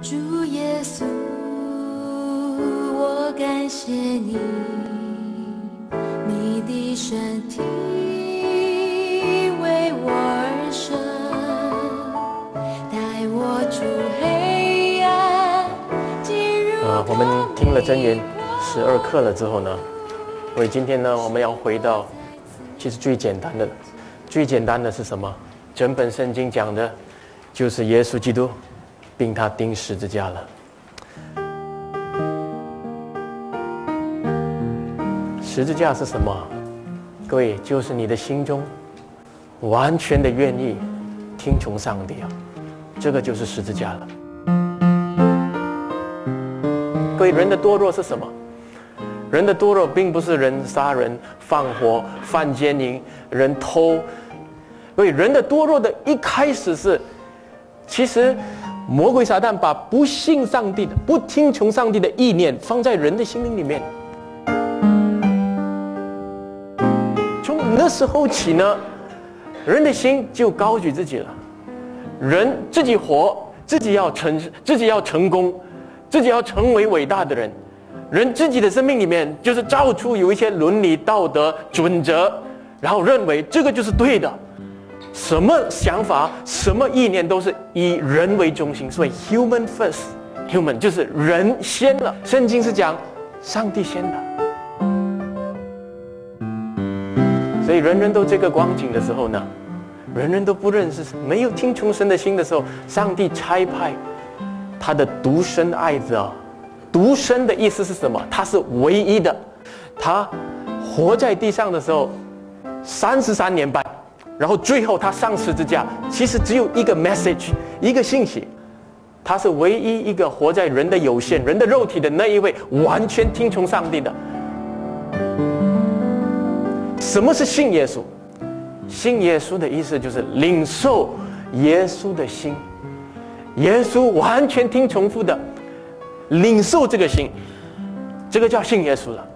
主耶稣，我感谢你，你的身体为我而生，带我出黑暗，进入啊，我们听了真言十二课了之后呢，所以今天呢，我们要回到其实最简单的，最简单的是什么？整本圣经讲的，就是耶稣基督，并他钉十字架了。十字架是什么？各位，就是你的心中完全的愿意听从上帝啊，这个就是十字架了。各位，人的堕落是什么？人的堕落并不是人杀人、放火、犯奸淫、人偷。所以，人的堕落的一开始是，其实魔鬼撒旦把不信上帝的、不听从上帝的意念放在人的心灵里面。从那时候起呢，人的心就高举自己了，人自己活，自己要成，自己要成功，自己要成为伟大的人。人自己的生命里面就是造出有一些伦理道德准则，然后认为这个就是对的。什么想法、什么意念都是以人为中心，所以 human first，human 就是人先了。圣经是讲上帝先的，所以人人都这个光景的时候呢，人人都不认识，没有听从神的心的时候，上帝差派他的独生爱子啊，独生的意思是什么？他是唯一的，他活在地上的时候三十三年半。然后最后他上十字架，其实只有一个 message，一个信息，他是唯一一个活在人的有限、人的肉体的那一位，完全听从上帝的。什么是信耶稣？信耶稣的意思就是领受耶稣的心，耶稣完全听从父的，领受这个心，这个叫信耶稣了。